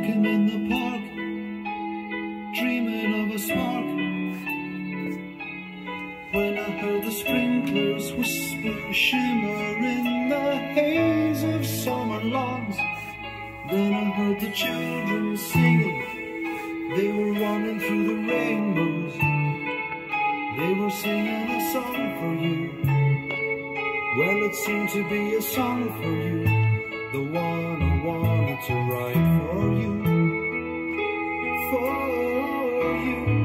walking in the park, dreaming of a spark. When I heard the sprinklers whisper, shimmer in the haze of summer lawns. Then I heard the children singing, they were running through the rainbows. They were singing a song for you. Well, it seemed to be a song for you, the one I wanted to write for you, for you.